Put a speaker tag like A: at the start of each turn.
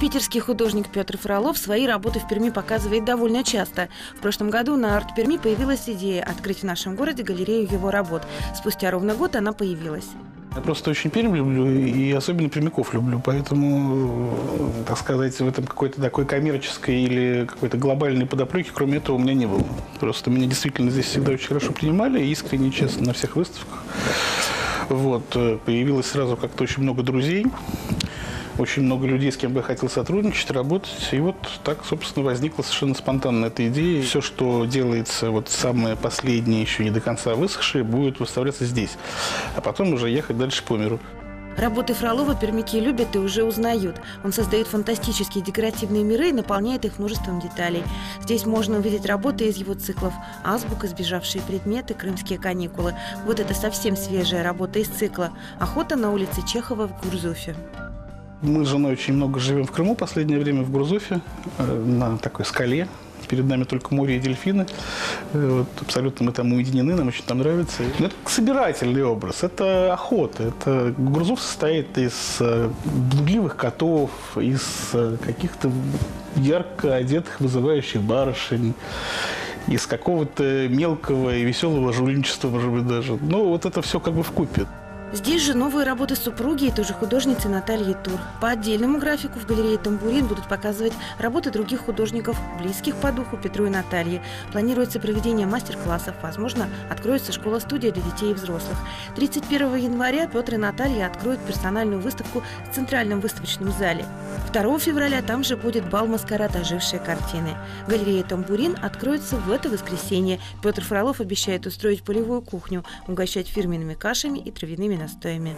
A: Питерский художник Петр Фролов свои работы в Перми показывает довольно часто. В прошлом году на Арт Перми появилась идея открыть в нашем городе галерею его работ. Спустя ровно год она появилась.
B: Я просто очень Пермь люблю и особенно прямиков люблю, поэтому, так сказать, в этом какой-то такой коммерческой или какой-то глобальной подоплеки, кроме этого, у меня не было. Просто меня действительно здесь всегда очень хорошо принимали, искренне, честно, на всех выставках. Вот, э, появилось сразу как-то очень много друзей очень много людей, с кем бы я хотел сотрудничать, работать. И вот так, собственно, возникла совершенно спонтанно эта идея. Все, что делается, вот самое последнее, еще не до конца высохшее, будет выставляться здесь. А потом уже ехать дальше по миру.
A: Работы Фролова пермяки любят и уже узнают. Он создает фантастические декоративные миры и наполняет их множеством деталей. Здесь можно увидеть работы из его циклов «Азбука», «Сбежавшие предметы», «Крымские каникулы». Вот это совсем свежая работа из цикла «Охота на улице Чехова в Гурзуфе».
B: Мы с женой очень много живем в Крыму, последнее время в Грузуфе, э, на такой скале. Перед нами только море и дельфины. Э, вот, абсолютно мы там уединены, нам очень там нравится. Но это собирательный образ, это охота. Это Грузов состоит из э, блудливых котов, из каких-то ярко одетых, вызывающих барышень из какого-то мелкого и веселого жульничества, может быть, даже. Но вот это все как бы в купе.
A: Здесь же новые работы супруги и тоже художницы Натальи Тур. По отдельному графику в галерее «Тамбурин» будут показывать работы других художников, близких по духу Петру и Наталье. Планируется проведение мастер-классов. Возможно, откроется школа-студия для детей и взрослых. 31 января Петр и Наталья откроют персональную выставку в Центральном выставочном зале. 2 февраля там же будет бал-маскарад «Ожившие картины». Галерея «Тамбурин» откроется в это воскресенье. Петр Фролов обещает устроить полевую кухню, угощать фирменными кашами и травяными настоями.